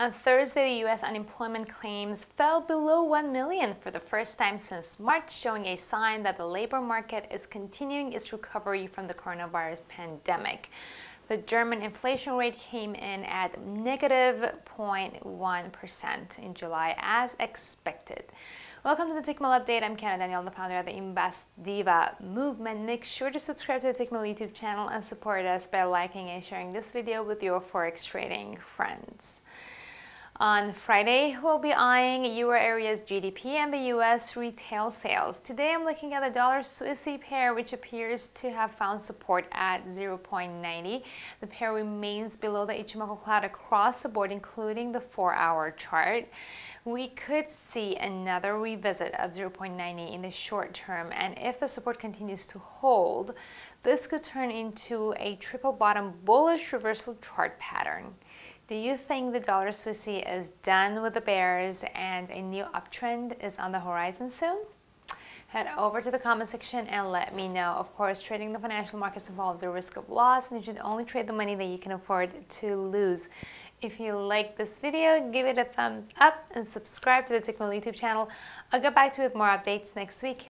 On Thursday, the U.S. unemployment claims fell below 1 million for the first time since March, showing a sign that the labor market is continuing its recovery from the coronavirus pandemic. The German inflation rate came in at negative 0.1 in July, as expected. Welcome to the Tickmill Update. I'm Kiana Danial, the founder of the Invest Diva movement. Make sure to subscribe to the Tickmill YouTube channel and support us by liking and sharing this video with your Forex trading friends. On Friday, we'll be eyeing euro area's GDP and the US retail sales. Today, I'm looking at the dollar Swissy pair, which appears to have found support at 0.90. The pair remains below the Ichimoku cloud across the board, including the four hour chart. We could see another revisit of 0.90 in the short term, and if the support continues to hold, this could turn into a triple bottom bullish reversal chart pattern. Do you think the dollar Swissy is done with the bears and a new uptrend is on the horizon soon? Head over to the comment section and let me know. Of course, trading the financial markets involves the risk of loss and you should only trade the money that you can afford to lose. If you like this video, give it a thumbs up and subscribe to the Tickmill YouTube channel. I'll get back to you with more updates next week.